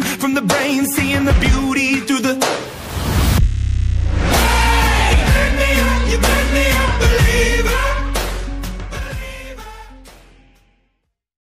from the brain, seeing the beauty through the